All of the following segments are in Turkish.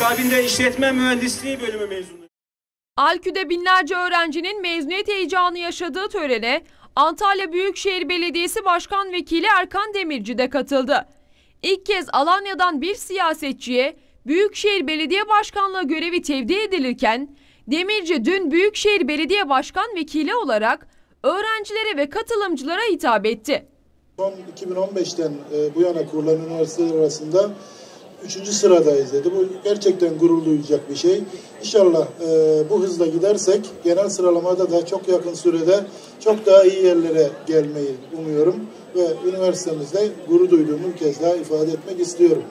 Akabinde işletme mühendisliği bölümü mezunu. Alkü'de binlerce öğrencinin mezuniyet heyecanı yaşadığı törene Antalya Büyükşehir Belediyesi Başkan Vekili Erkan Demirci de katıldı. İlk kez Alanya'dan bir siyasetçiye Büyükşehir Belediye Başkanlığı görevi tevdi edilirken Demirci dün Büyükşehir Belediye Başkan Vekili olarak öğrencilere ve katılımcılara hitap etti. Son 2015'ten e, bu yana kurulan üniversiteler arasında üçüncü sıradayız dedi. Bu gerçekten gurur duyacak bir şey. İnşallah e, bu hızla gidersek genel sıralamada da çok yakın sürede çok daha iyi yerlere gelmeyi umuyorum. Ve üniversitemizde gurur duyduğumu bir kez daha ifade etmek istiyorum.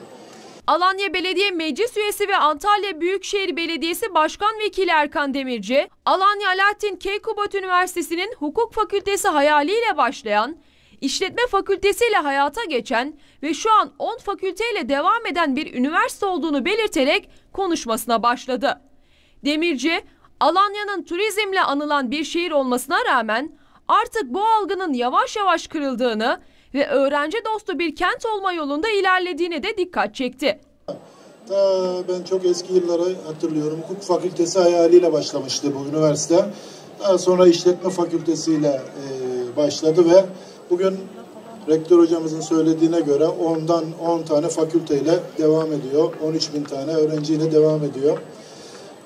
Alanya Belediye Meclis Üyesi ve Antalya Büyükşehir Belediyesi Başkan Vekili Erkan Demirci, Alanya Alaaddin Keykubat Üniversitesi'nin hukuk fakültesi hayaliyle başlayan, işletme fakültesiyle hayata geçen ve şu an 10 fakülteyle devam eden bir üniversite olduğunu belirterek konuşmasına başladı. Demirci, Alanya'nın turizmle anılan bir şehir olmasına rağmen artık bu algının yavaş yavaş kırıldığını ve öğrenci dostu bir kent olma yolunda ilerlediğine de dikkat çekti. Ta ben çok eski yılları hatırlıyorum. Hukuk fakültesi hayaliyle başlamıştı bu üniversite. Daha sonra işletme fakültesiyle e, başladı ve bugün rektör hocamızın söylediğine göre ondan 10 tane fakülteyle devam ediyor. 13 bin tane öğrenciyle devam ediyor.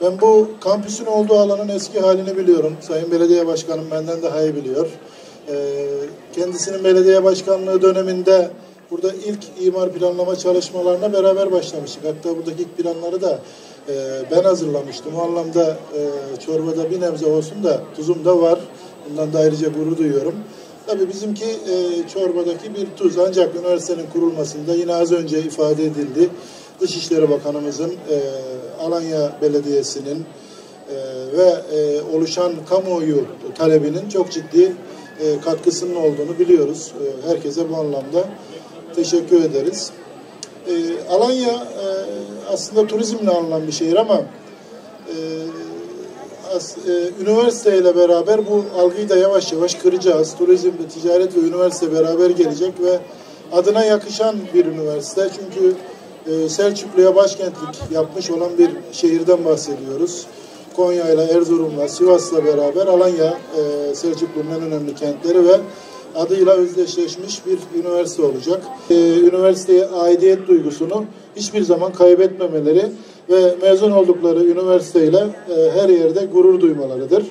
Ben bu kampüsün olduğu alanın eski halini biliyorum. Sayın Belediye Başkanım benden daha iyi biliyor. Ee, kendisinin belediye başkanlığı döneminde burada ilk imar planlama çalışmalarına beraber başlamıştık. Hatta buradaki ilk planları da e, ben hazırlamıştım. O anlamda e, çorbada bir nebze olsun da tuzum da var. Bundan da ayrıca gurur duyuyorum. Tabii bizimki e, çorbadaki bir tuz. Ancak üniversitenin kurulmasında yine az önce ifade edildi. Dışişleri Bakanımızın, e, Alanya Belediyesi'nin e, ve e, oluşan kamuoyu talebinin çok ciddi e, katkısının olduğunu biliyoruz. E, herkese bu anlamda teşekkür ederiz. E, Alanya e, aslında turizmle anılan bir şehir ama e, üniversiteyle beraber bu algıyı da yavaş yavaş kıracağız. Turizm, ticaret ve üniversite beraber gelecek ve adına yakışan bir üniversite. Çünkü e, Selçuklu'ya başkentlik yapmış olan bir şehirden bahsediyoruz. Konya ile Erzurum'la, Sivas'la beraber Alanya e, Selçuklu'nun en önemli kentleri ve adıyla özdeşleşmiş bir üniversite olacak. E, üniversiteye aidiyet duygusunu hiçbir zaman kaybetmemeleri ve mezun oldukları üniversiteyle e, her yerde gurur duymalarıdır.